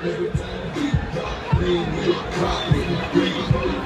Every time we drop, we will drop, we will